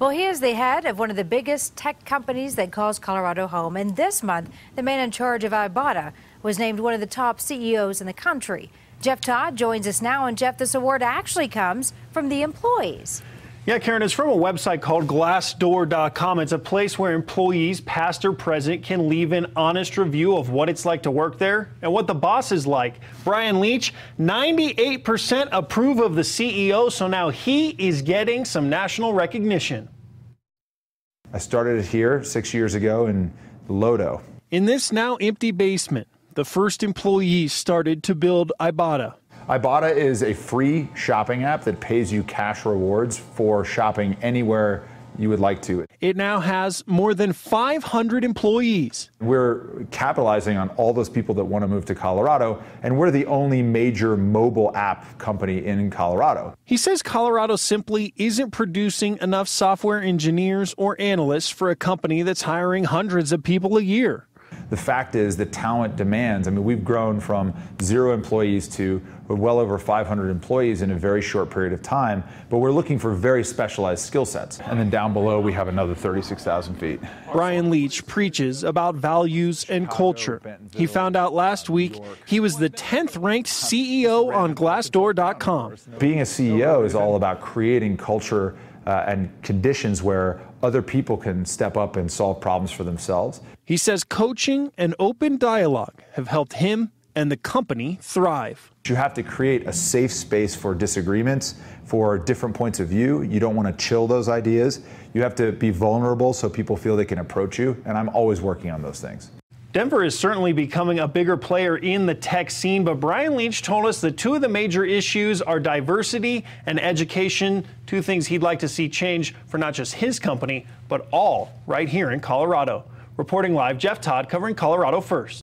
Well, he is the head of one of the biggest tech companies that calls Colorado home. And this month, the man in charge of Ibotta was named one of the top CEOs in the country. Jeff Todd joins us now. And Jeff, this award actually comes from the employees. Yeah, Karen, it's from a website called glassdoor.com. It's a place where employees, past or present, can leave an honest review of what it's like to work there and what the boss is like. Bryan Leach, 98% approve of the CEO, so now he is getting some national recognition. I started it here six years ago in Lodo. In this now empty basement, the first employees started to build Ibotta. Ibotta is a free shopping app that pays you cash rewards for shopping anywhere you would like to. It now has more than 500 employees. We're capitalizing on all those people that want to move to Colorado, and we're the only major mobile app company in Colorado. He says Colorado simply isn't producing enough software engineers or analysts for a company that's hiring hundreds of people a year the fact is that talent demands. I mean, we've grown from zero employees to well over 500 employees in a very short period of time, but we're looking for very specialized skill sets. And then down below, we have another 36,000 feet. Bryan Leach preaches about values and culture. He found out last week he was the 10th ranked CEO on Glassdoor.com. Being a CEO is all about creating culture uh, and conditions where other people can step up and solve problems for themselves. He says coaching and open dialogue have helped him and the company thrive. You have to create a safe space for disagreements, for different points of view. You don't want to chill those ideas. You have to be vulnerable so people feel they can approach you, and I'm always working on those things. Denver is certainly becoming a bigger player in the tech scene, but Bryan Leach told us that two of the major issues are diversity and education, two things he'd like to see change for not just his company, but all right here in Colorado. Reporting live, Jeff Todd covering Colorado First.